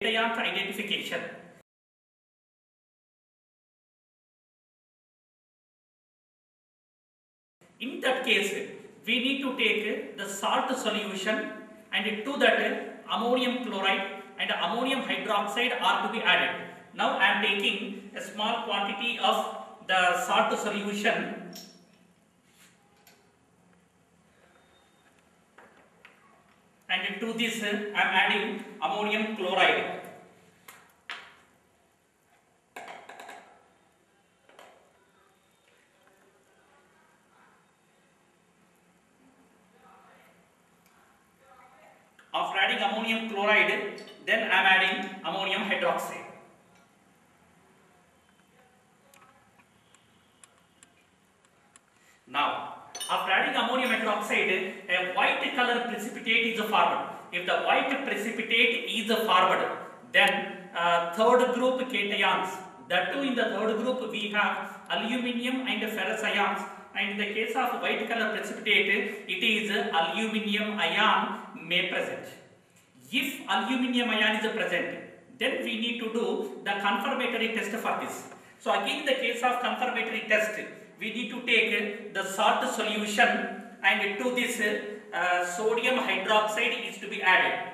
cation identification. In that case, we need to take the salt solution and to that ammonium chloride and ammonium hydroxide are to be added. Now I am taking a small quantity of the salt solution and to this I am adding ammonium chloride. After adding ammonium chloride, then I am adding ammonium hydroxide. Now, after adding ammonium hydroxide, a white color precipitate is formed. If the white precipitate is formed, then uh, third group cations. That too in the third group we have aluminium and ferrous ions. And in the case of white color precipitate, it is aluminium ion may present. If aluminium ion is present, then we need to do the confirmatory test for this. So again in the case of confirmatory test, we need to take the salt solution and to this uh, sodium hydroxide is to be added.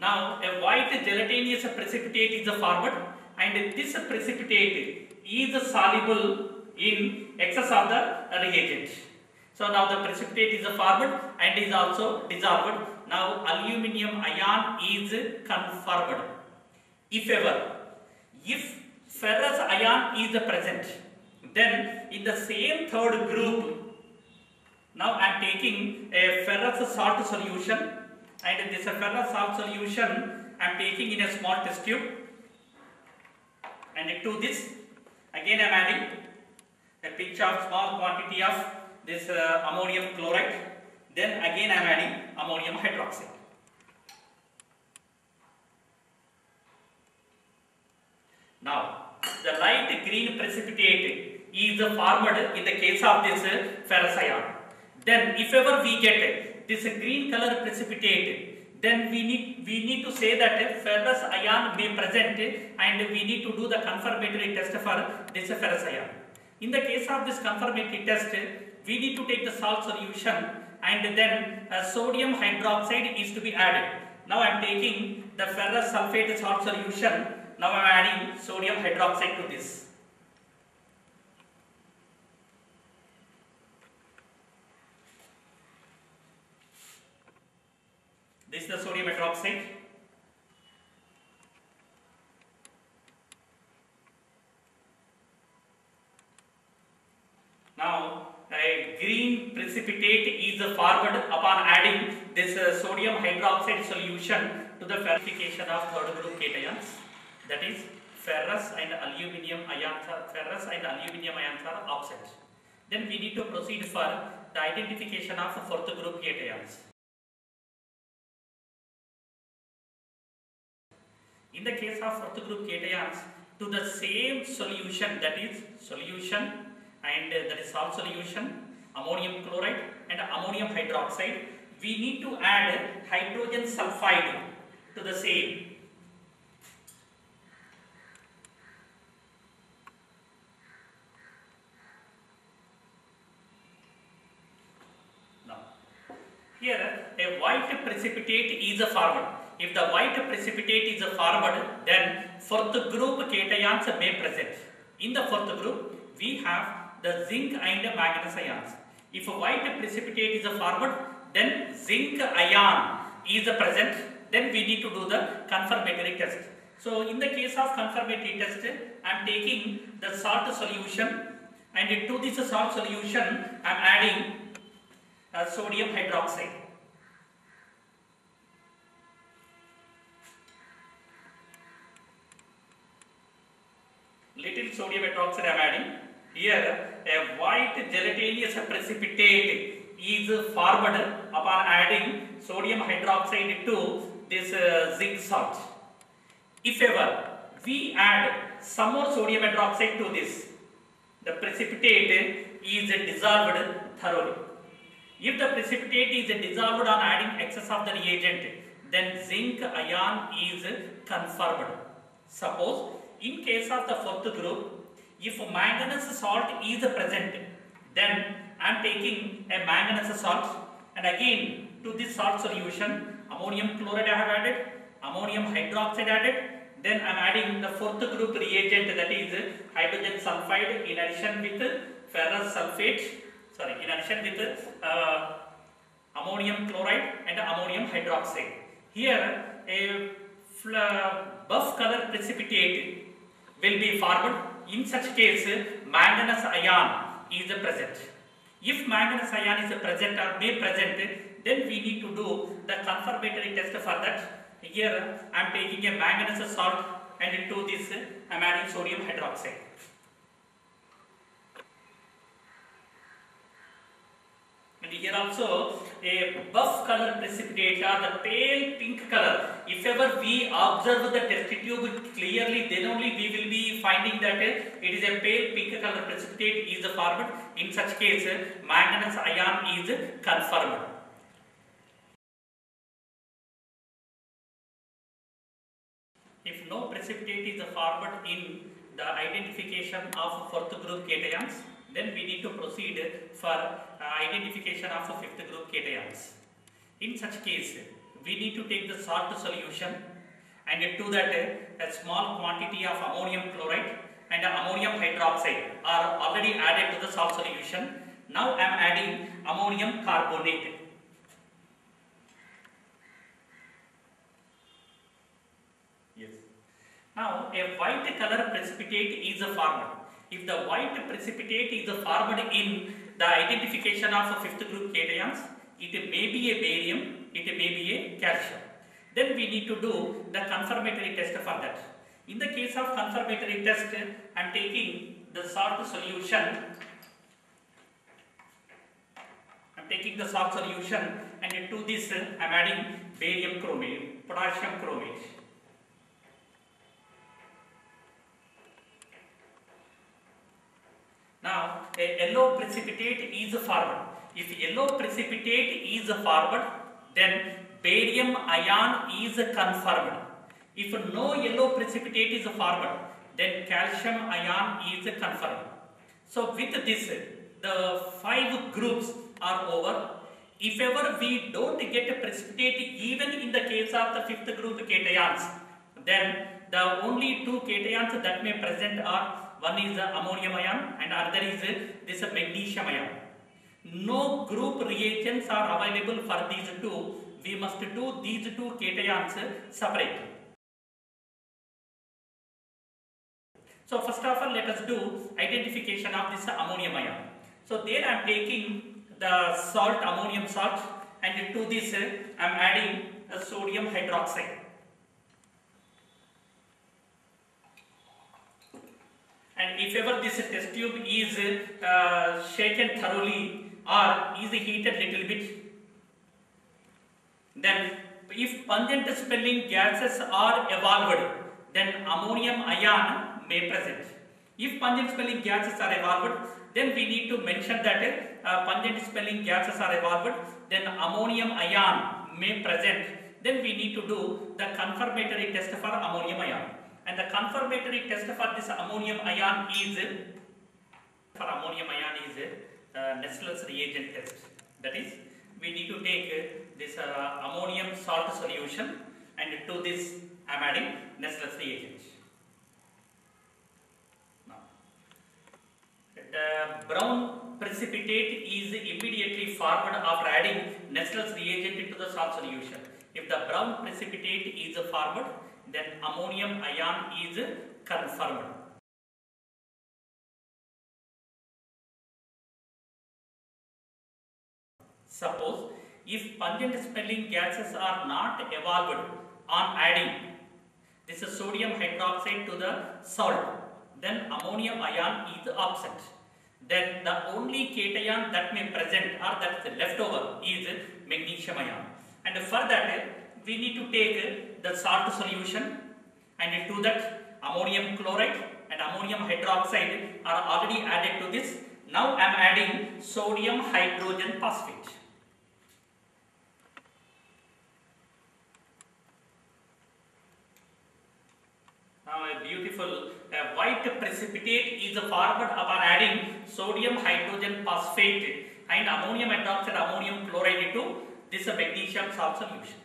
Now a white gelatinous precipitate is formed and this precipitate is soluble in excess of the reagent. So now the precipitate is formed and is also dissolved. Now aluminium ion is confirmed. If ever, if ferrous ion is present, then in the same third group, now I am taking a ferrous salt solution and this ferrous salt solution I am taking in a small test tube and to this again I am adding a pinch of small quantity of this uh, ammonium chloride then again I am adding ammonium hydroxide. Now the light green precipitate is formed in the case of this ferrous ion. Then if ever we get this green color precipitate then we need we need to say that ferrous ion may present and we need to do the confirmatory test for this ferrous ion. In the case of this confirmatory test, we need to take the salt solution and then uh, sodium hydroxide is to be added. Now I am taking the ferrous sulfate salt solution. Now I am adding sodium hydroxide to this. This is the sodium hydroxide. Now, a green precipitate is formed upon adding this uh, hydroxide solution to the ferrification of third group cations. That is, ferrous and aluminium ions are ferrous and aluminium ions are absent. Then we need to proceed for the identification of fourth group cations. In the case of fourth group cations, to the same solution that is solution and that is salt solution, ammonium chloride and ammonium hydroxide, we need to add hydrogen sulfide to the same. Now, here a white precipitate is a formed. If the white precipitate is a formed, then fourth group cations may present. In the fourth group, we have the zinc and manganese ions. If a white precipitate is a formed, then zinc ion is present, then we need to do the confirmatory test. So in the case of confirmatory test, I am taking the salt solution and to this salt solution I am adding uh, sodium hydroxide. Little sodium hydroxide I am adding. Here a white gelatinous precipitate is formed upon adding sodium hydroxide to this uh, zinc salt. If ever we add some more sodium hydroxide to this, the precipitate is dissolved thoroughly. If the precipitate is dissolved on adding excess of the reagent, then zinc ion is confirmed. Suppose in case of the fourth group, if manganese salt is present, then I am taking a manganese salt and again to this salt solution, ammonium chloride I have added, ammonium hydroxide added, then I am adding the fourth group reagent that is hydrogen sulfide in addition with ferrous sulfate, sorry, in addition with uh, ammonium chloride and ammonium hydroxide. Here a buff color precipitate will be formed. In such case, manganese ion is present. If manganese ion is present or may present, then we need to do the confirmatory test for that. Here I am taking a manganese salt and into this I am adding sodium hydroxide. And here also a buff color precipitate or the pale pink color. If ever we observe the test tube clearly, then only we will be finding that it is a pale pink color precipitate is formed. In such case, manganese ion is confirmed. If no precipitate is formed in the identification of fourth group cations, then we need to proceed for uh, identification of fifth group cations. In such case, we need to take the salt solution and to that uh, a small quantity of ammonium chloride and ammonium hydroxide are already added to the salt solution. Now I am adding ammonium carbonate. Yes. Now a white color precipitate is formed. If the white precipitate is formed in the identification of fifth group cations, it may be a barium, it may be a calcium. Then we need to do the confirmatory test for that. In the case of confirmatory test, I am taking the salt solution. I am taking the salt solution and to this I am adding barium chromate, potassium chromate. Now, a yellow precipitate is formed. If yellow precipitate is formed, then barium ion is confirmed. If no yellow precipitate is formed, then calcium ion is confirmed. So, with this, the five groups are over. If ever we don't get a precipitate even in the case of the fifth group cations, then the only two cations that may present are one is the ammonium ion and other is this magnesium ion. No group reagents are available for these two. We must do these two cations separate. So first of all, let us do identification of this ammonium ion. So there I am taking the salt, ammonium salt, and to this I am adding a sodium hydroxide. and if ever this test tube is uh, shaken thoroughly or is heated little bit. Then if pungent smelling gases are evolved then ammonium ion may present. If pungent smelling gases are evolved then we need to mention that uh, pungent smelling gases are evolved then ammonium ion may present. Then we need to do the confirmatory test for ammonium ion. And the confirmatory test for this ammonium ion is for ammonium ion is uh, Nessler's reagent test. That is, we need to take uh, this uh, ammonium salt solution and to this I am adding Nessler's reagent. Now, the brown precipitate is immediately formed after adding Nessler's reagent into the salt solution. If the brown precipitate is formed, then ammonium ion is confirmed. Suppose if pungent smelling gases are not evolved on adding this is sodium hydroxide to the salt, then ammonium ion is absent. Then the only cation that may present or that is left over is magnesium ion. And for that we need to take the salt solution and to that ammonium chloride and ammonium hydroxide are already added to this Now I am adding sodium hydrogen phosphate. Beautiful white precipitate is formed upon adding sodium hydrogen phosphate and ammonium hydroxide ammonium chloride to this magnesium salt solution.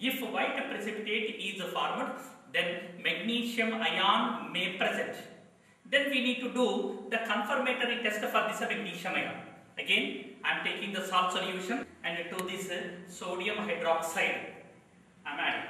If white precipitate is formed, then magnesium ion may present. Then we need to do the confirmatory test for this magnesium ion. Again, I am taking the salt solution and to this sodium hydroxide I am adding.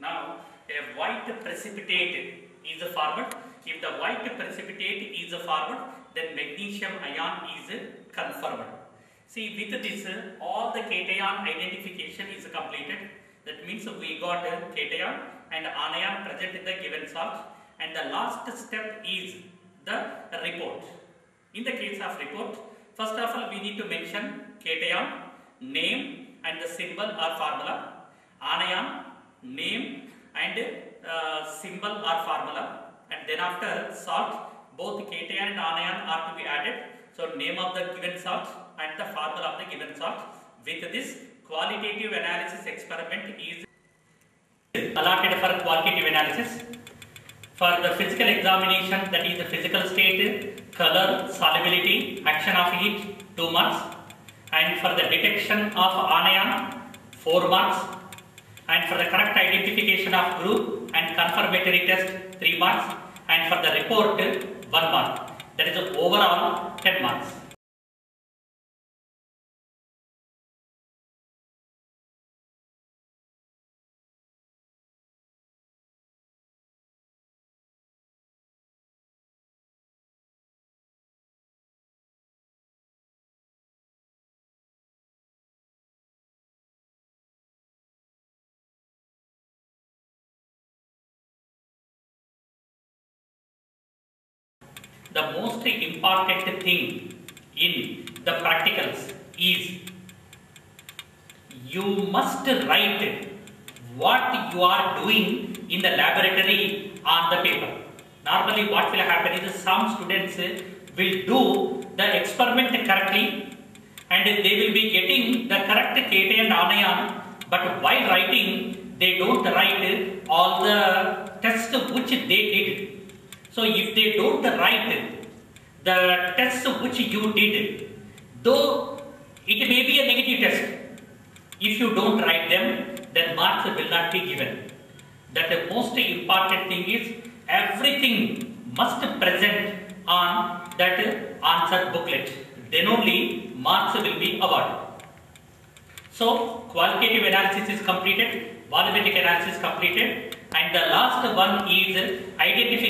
Now, a white precipitate is the formed. If the white precipitate is the formed, then magnesium ion is confirmed. See, with this, all the cation identification is completed. That means we got cation and anion present in the given salt. And the last step is the report. In the case of report, first of all, we need to mention cation, name and the symbol or formula, anion, name and uh, symbol or formula. And then after salt both cation and anion are to be added. So name of the given salt and the formula of the given salt. With this qualitative analysis experiment is allotted for qualitative analysis. For the physical examination that is the physical state color solubility action of heat 2 marks. And for the detection of anion 4 marks. And for the correct identification of group confirmatory test 3 marks and for the report 1 mark. That is overall 10 marks. The most important thing in the practicals is you must write what you are doing in the laboratory on the paper. Normally what will happen is some students will do the experiment correctly and they will be getting the correct cation and anion but while writing they don't write all the tests which they did. So if they don't write the test which you did, though it may be a negative test, if you don't write them, then marks will not be given. That the most important thing is everything must present on that answer booklet. Then only marks will be awarded. So qualitative analysis is completed, volumetric analysis completed, and the last one is identification